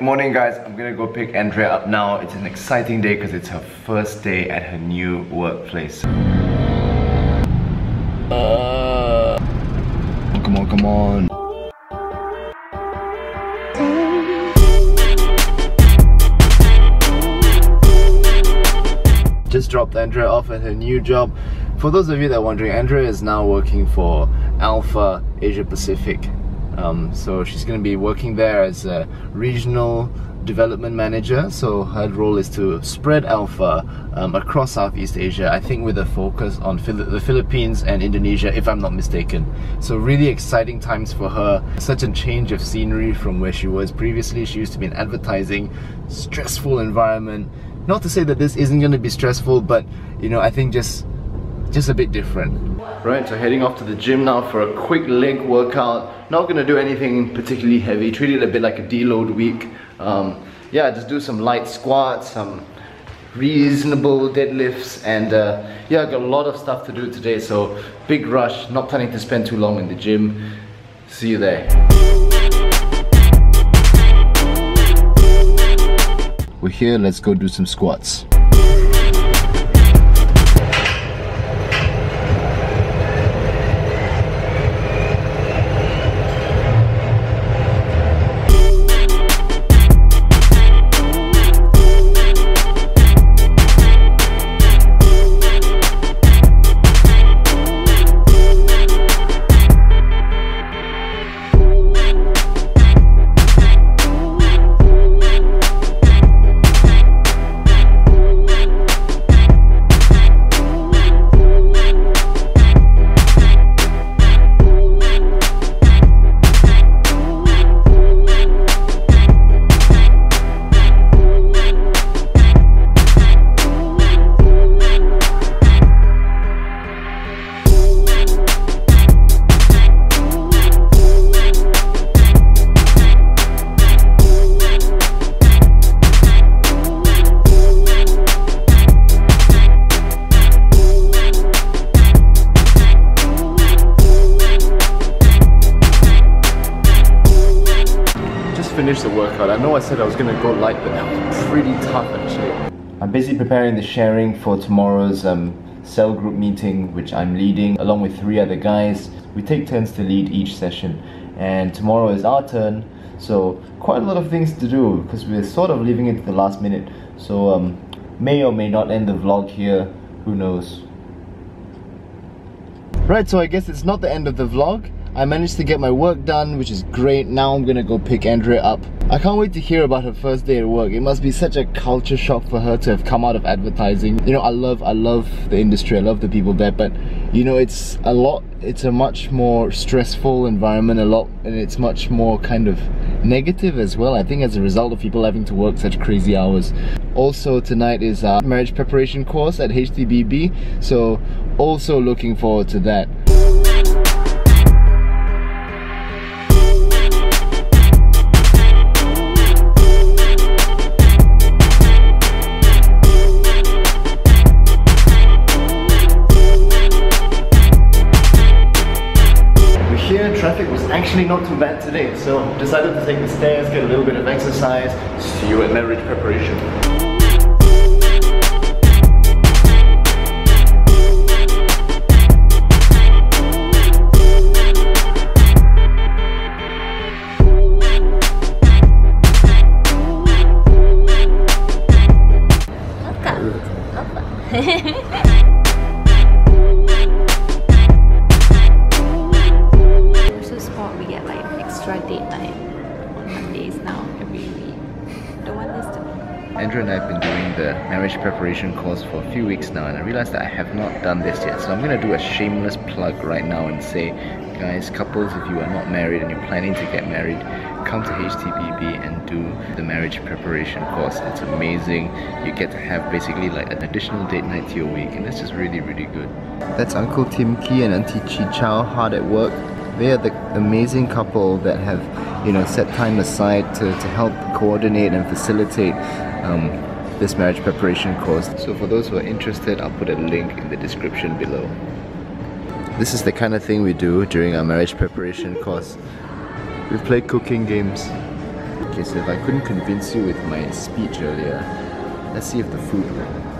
Morning guys, I'm gonna go pick Andrea up now. It's an exciting day because it's her first day at her new workplace. Uh, come on, come on. Just dropped Andrea off at her new job. For those of you that are wondering, Andrea is now working for Alpha Asia Pacific. Um, so she's going to be working there as a regional development manager. So her role is to spread Alpha um, across Southeast Asia, I think with a focus on Phil the Philippines and Indonesia, if I'm not mistaken. So really exciting times for her. Such a change of scenery from where she was previously. She used to be in advertising, stressful environment. Not to say that this isn't going to be stressful, but you know, I think just just a bit different. Right, so heading off to the gym now for a quick leg workout. Not gonna do anything particularly heavy, treat it a bit like a deload week. Um, yeah, just do some light squats, some reasonable deadlifts, and uh, yeah, I got a lot of stuff to do today, so big rush, not planning to spend too long in the gym. See you there. We're here, let's go do some squats. Finished the workout. I know I said I was gonna go light, but that was pretty tough actually. I'm busy preparing the sharing for tomorrow's um, cell group meeting, which I'm leading along with three other guys. We take turns to lead each session, and tomorrow is our turn. So quite a lot of things to do because we're sort of leaving it to the last minute. So um, may or may not end the vlog here. Who knows? Right, so I guess it's not the end of the vlog. I managed to get my work done, which is great. Now I'm gonna go pick Andrea up. I can't wait to hear about her first day at work. It must be such a culture shock for her to have come out of advertising. You know, I love I love the industry, I love the people there, but you know, it's a lot it's a much more stressful environment, a lot and it's much more kind of negative as well. I think as a result of people having to work such crazy hours. Also tonight is our marriage preparation course at HTBB, so also looking forward to that. Actually not too bad today. So decided to take the stairs, get a little bit of exercise. See you at marriage preparation. Andrea and I have been doing the marriage preparation course for a few weeks now and I realized that I have not done this yet. So I'm going to do a shameless plug right now and say, guys, couples, if you are not married and you're planning to get married, come to HTBB and do the marriage preparation course. It's amazing. You get to have basically like an additional date night to your week and that's just really, really good. That's Uncle Tim Kee and Auntie Chi Chow hard at work. They are the amazing couple that have, you know, set time aside to, to help coordinate and facilitate um, this marriage preparation course. So for those who are interested, I'll put a link in the description below. this is the kind of thing we do during our marriage preparation course. We play cooking games. Okay, so if I couldn't convince you with my speech earlier, let's see if the food will.